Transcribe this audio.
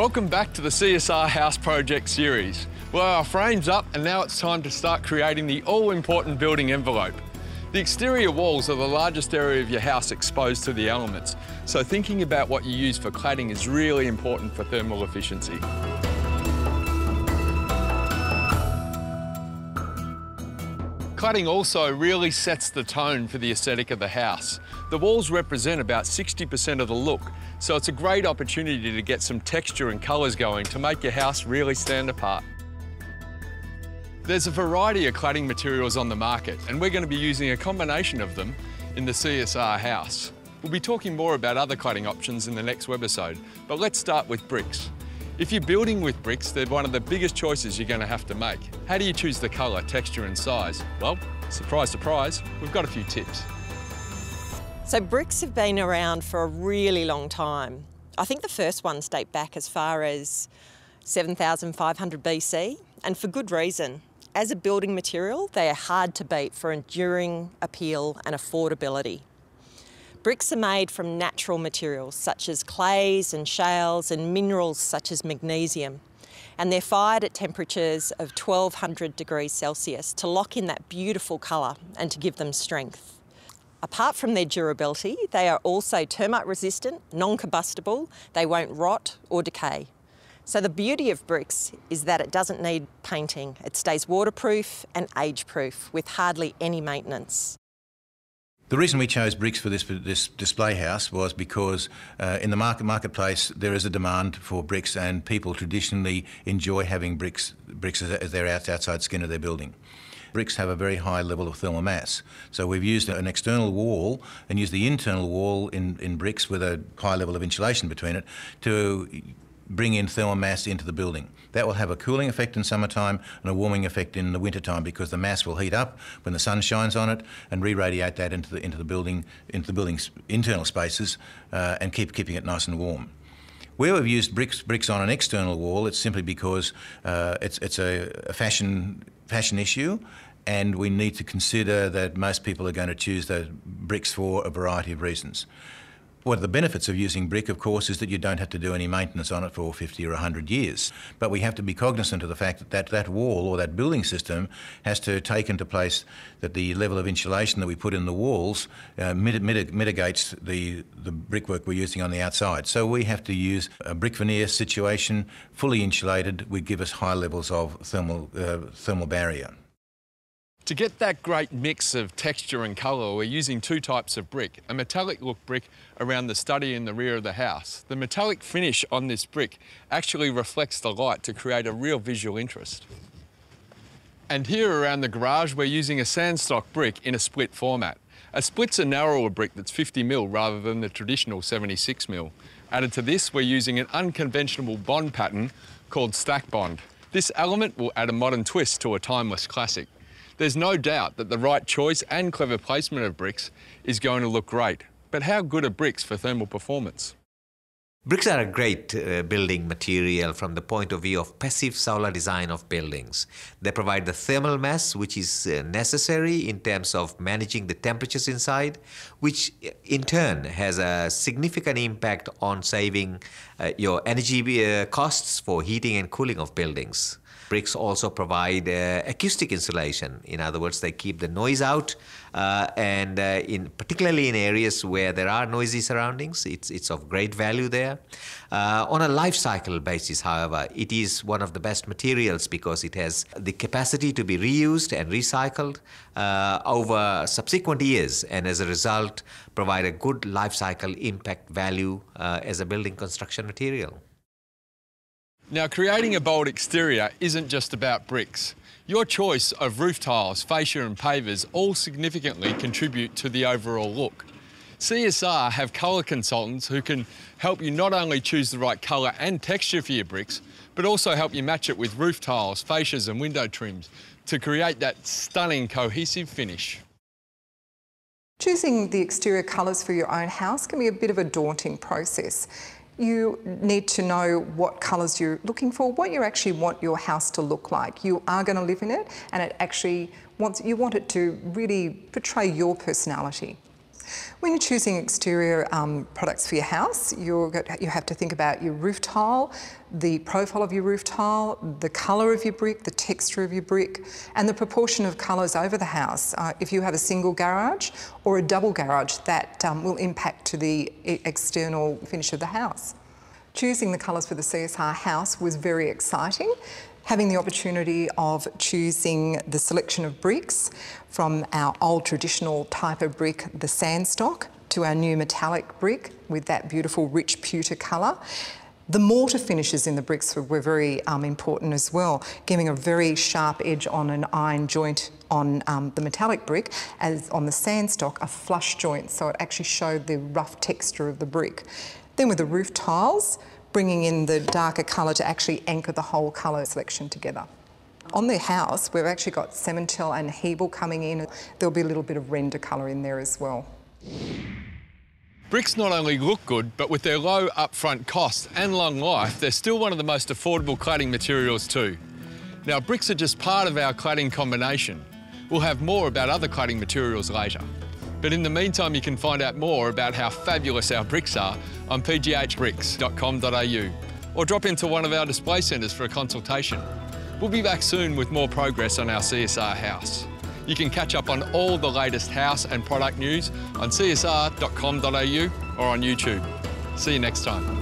Welcome back to the CSR House Project series. Well, our frame's up and now it's time to start creating the all-important building envelope. The exterior walls are the largest area of your house exposed to the elements, so thinking about what you use for cladding is really important for thermal efficiency. Cladding also really sets the tone for the aesthetic of the house. The walls represent about 60% of the look, so it's a great opportunity to get some texture and colours going to make your house really stand apart. There's a variety of cladding materials on the market and we're going to be using a combination of them in the CSR house. We'll be talking more about other cladding options in the next webisode, but let's start with bricks. If you're building with bricks, they're one of the biggest choices you're going to have to make. How do you choose the colour, texture and size? Well, surprise, surprise, we've got a few tips. So bricks have been around for a really long time. I think the first ones date back as far as 7500 BC, and for good reason. As a building material, they are hard to beat for enduring appeal and affordability. Bricks are made from natural materials such as clays and shales and minerals such as magnesium. And they're fired at temperatures of 1200 degrees Celsius to lock in that beautiful colour and to give them strength. Apart from their durability, they are also termite resistant, non-combustible, they won't rot or decay. So the beauty of bricks is that it doesn't need painting. It stays waterproof and age-proof with hardly any maintenance. The reason we chose bricks for this, this display house was because uh, in the market marketplace there is a demand for bricks and people traditionally enjoy having bricks, bricks as, as their outside skin of their building. Bricks have a very high level of thermal mass. So we've used an external wall and used the internal wall in, in bricks with a high level of insulation between it to bring in thermal mass into the building. That will have a cooling effect in summertime and a warming effect in the wintertime because the mass will heat up when the sun shines on it and re-radiate that into the, into the building, into the building's internal spaces uh, and keep keeping it nice and warm. Where we've used bricks, bricks on an external wall, it's simply because uh, it's, it's a, a fashion, fashion issue and we need to consider that most people are going to choose the bricks for a variety of reasons. One of the benefits of using brick, of course, is that you don't have to do any maintenance on it for 50 or 100 years. But we have to be cognizant of the fact that that, that wall or that building system has to take into place that the level of insulation that we put in the walls uh, mit mit mitigates the, the brickwork we're using on the outside. So we have to use a brick veneer situation, fully insulated, would give us high levels of thermal, uh, thermal barrier. To get that great mix of texture and colour, we're using two types of brick. A metallic look brick around the study in the rear of the house. The metallic finish on this brick actually reflects the light to create a real visual interest. And here around the garage, we're using a sandstock brick in a split format. A split's a narrower brick that's 50 mil rather than the traditional 76 mil. Added to this, we're using an unconventional bond pattern called stack bond. This element will add a modern twist to a timeless classic. There's no doubt that the right choice and clever placement of bricks is going to look great. But how good are bricks for thermal performance? Bricks are a great uh, building material from the point of view of passive solar design of buildings. They provide the thermal mass which is uh, necessary in terms of managing the temperatures inside, which uh, in turn has a significant impact on saving uh, your energy uh, costs for heating and cooling of buildings. Bricks also provide uh, acoustic insulation. In other words, they keep the noise out, uh, and uh, in particularly in areas where there are noisy surroundings, it's it's of great value there. On a life cycle basis, however, it is one of the best materials because it has the capacity to be reused and recycled over subsequent years, and as a result, provide a good life cycle impact value as a building construction material. Now, creating a bold exterior isn't just about bricks. Your choice of roof tiles, fascia and pavers all significantly contribute to the overall look. CSR have colour consultants who can help you not only choose the right colour and texture for your bricks, but also help you match it with roof tiles, fascias and window trims to create that stunning cohesive finish. Choosing the exterior colours for your own house can be a bit of a daunting process you need to know what colours you're looking for, what you actually want your house to look like. You are going to live in it and it actually wants, you want it to really portray your personality. When you're choosing exterior um, products for your house, you have to think about your roof tile, the profile of your roof tile, the colour of your brick, the texture of your brick, and the proportion of colours over the house. Uh, if you have a single garage or a double garage, that um, will impact to the external finish of the house. Choosing the colours for the CSR house was very exciting having the opportunity of choosing the selection of bricks from our old traditional type of brick, the sandstock, to our new metallic brick with that beautiful rich pewter colour. The mortar finishes in the bricks were very um, important as well, giving a very sharp edge on an iron joint on um, the metallic brick, as on the sandstock, a flush joint, so it actually showed the rough texture of the brick. Then with the roof tiles, bringing in the darker colour to actually anchor the whole colour selection together. On the house, we've actually got Cemintel and Hebel coming in. There'll be a little bit of render colour in there as well. Bricks not only look good, but with their low upfront cost and long life, they're still one of the most affordable cladding materials too. Now, bricks are just part of our cladding combination. We'll have more about other cladding materials later. But in the meantime, you can find out more about how fabulous our bricks are on pghbricks.com.au or drop into one of our display centres for a consultation. We'll be back soon with more progress on our CSR house. You can catch up on all the latest house and product news on csr.com.au or on YouTube. See you next time.